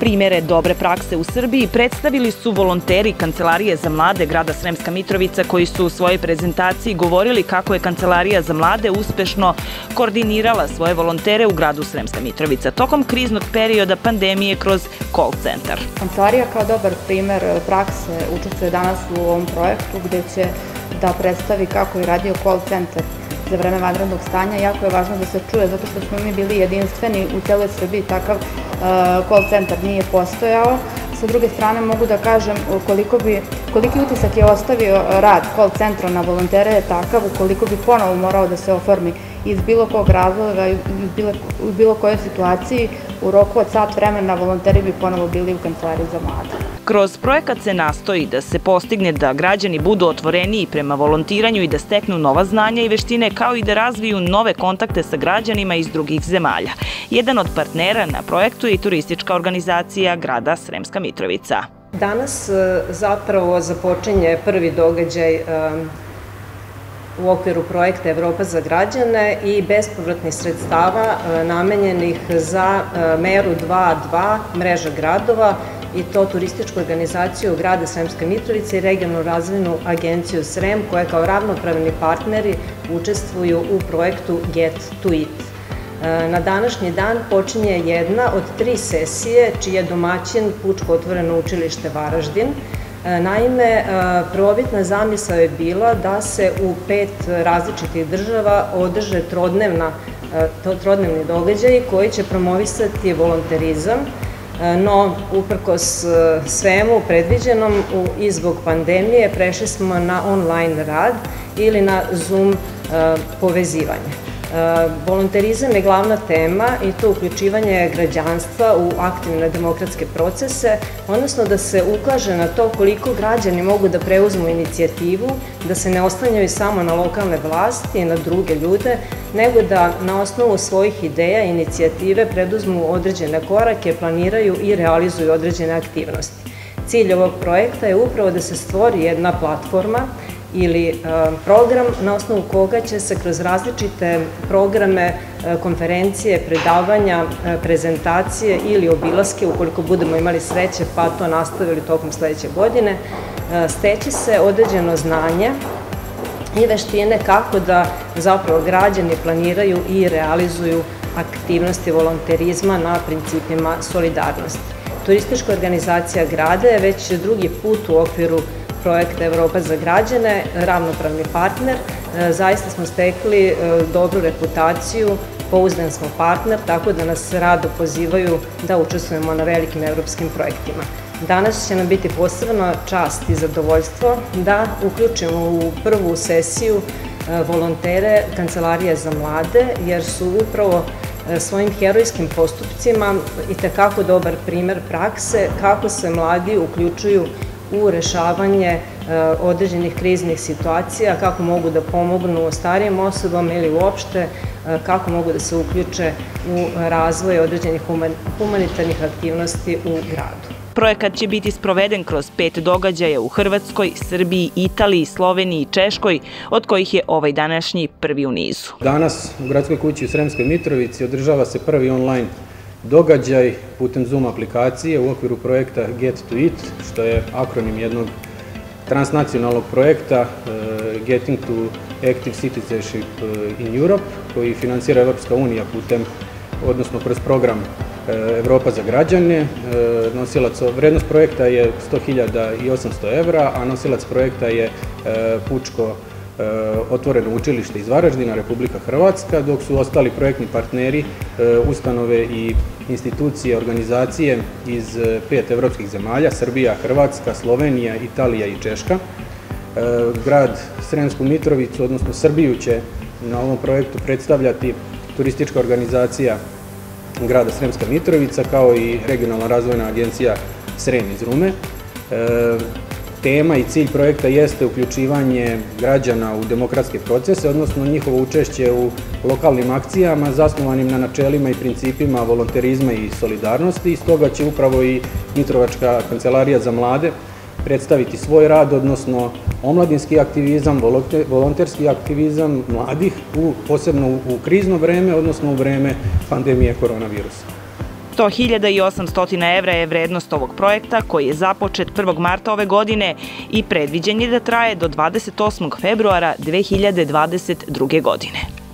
Primere dobre prakse u Srbiji predstavili su volonteri Kancelarije za mlade grada Sremska Mitrovica koji su u svojoj prezentaciji govorili kako je Kancelarija za mlade uspešno koordinirala svoje volontere u gradu Sremska Mitrovica tokom kriznog perioda pandemije kroz call centar. Kancelarija kao dobar primer prakse učestvuje danas u ovom projektu gde će da predstavi kako je radio call center za vreme vanrednog stanja. Jako je važno da se čuje zato što smo mi bili jedinstveni u celoj Srbiji, takav call center nije postojao. Sa druge strane mogu da kažem koliko bi, koliki utisak je ostavio rad call centra na volontere je takav ukoliko bi ponovo morao da se oformi iz bilo kog razloga i u bilo kojoj situaciji u roku od sat vremena volonteri bi ponovo bili u kancelariji za mlade. Kroz projekat se nastoji da se postigne da građani budu otvoreniji prema volontiranju i da steknu nova znanja i veštine, kao i da razviju nove kontakte sa građanima iz drugih zemalja. Jedan od partnera na projektu je i turistička organizacija grada Sremska Mitrovica. Danas e, zapravo započinje prvi događaj e, u okviru projekta Evropa za građane i bespovratnih sredstava e, namenjenih za meru 2.2 mreža gradova i to turističku organizaciju grada Sremska Mitrovica i regionalnu razvojnu agenciju Srem koja kao ravnopravni partneri učestvuju u projektu Get to It. E, na današnji dan počinje jedna od tri sesije čiji je domaćin Pučko otvoreno učilište Varaždin. E, naime, e, prvobitna zamisao je bila da se u pet različitih država održe trodnevna, trodnevni događaji koji će promovisati volonterizam, no uprkos e, svemu predviđenom i zbog pandemije prešli smo na online rad ili na Zoom e, povezivanje. Volonterizam je glavna tema i to uključivanje građanstva u aktivne demokratske procese, odnosno da se ukaže na to koliko građani mogu da preuzmu inicijativu, da se ne oslanjaju samo na lokalne vlasti i na druge ljude, nego da na osnovu svojih ideja i inicijative preduzmu određene korake, planiraju i realizuju određene aktivnosti. Cilj ovog projekta je upravo da se stvori jedna platforma ili e, program na osnovu koga će se kroz različite programe, e, konferencije, predavanja, e, prezentacije ili obilaske, ukoliko budemo imali sreće pa to nastavili tokom sledeće godine, steći se određeno znanje i veštine kako da zapravo građani planiraju i realizuju aktivnosti volonterizma na principima solidarnosti. Turistička organizacija grada je već drugi put u okviru projekta Evropa za građane, ravnopravni partner. E, zaista smo stekli e, dobru reputaciju, pouzdan smo partner, tako da nas rado pozivaju da učestvujemo na velikim evropskim projektima. Danas će nam biti posebna čast i zadovoljstvo da uključimo u prvu sesiju e, volontere Kancelarije za mlade, jer su upravo svojim herojskim postupcima i tekako dobar primer prakse kako se mladi uključuju u rešavanje e, određenih kriznih situacija, kako mogu da pomognu starijim osobama ili uopšte e, kako mogu da se uključe u razvoj određenih humanitarnih aktivnosti u gradu. Projekat će biti sproveden kroz pet događaja u Hrvatskoj, Srbiji, Italiji, Sloveniji i Češkoj, od kojih je ovaj današnji prvi u nizu. Danas u Gradskoj kući u Sremskoj Mitrovici održava se prvi online događaj putem Zoom aplikacije u okviru projekta Get to It, što je akronim jednog transnacionalnog projekta uh, Getting to Active Citizenship uh, in Europe, koji finansira Evropska unija putem, odnosno kroz program uh, Evropa za građane. Nosilac, vrednost projekta je 100.800 evra, a nosilac projekta je Pučko E, otvoreno učilište iz Varaždina, Republika Hrvatska, dok su ostali projektni partneri, e, ustanove i institucije, organizacije iz e, pet evropskih zemalja, Srbija, Hrvatska, Slovenija, Italija i Češka. Grad Sremsku Mitrovicu, odnosno Srbiju će na ovom projektu predstavljati turistička organizacija grada Sremska Mitrovica, kao i regionalna razvojna agencija Srem iz Rume. Tema i cilj projekta jeste uključivanje građana u demokratske procese, odnosno njihovo učešće u lokalnim akcijama zasnovanim na načelima i principima volonterizma i solidarnosti. Iz toga će upravo i Mitrovačka kancelarija za mlade predstaviti svoj rad, odnosno omladinski aktivizam, volonterski aktivizam mladih, u, posebno u krizno vreme, odnosno u vreme pandemije koronavirusa. 100.000 i 800 evra je vrednost ovog projekta koji je započet 1. marta ove godine i predviđen je da traje do 28. februara 2022. godine.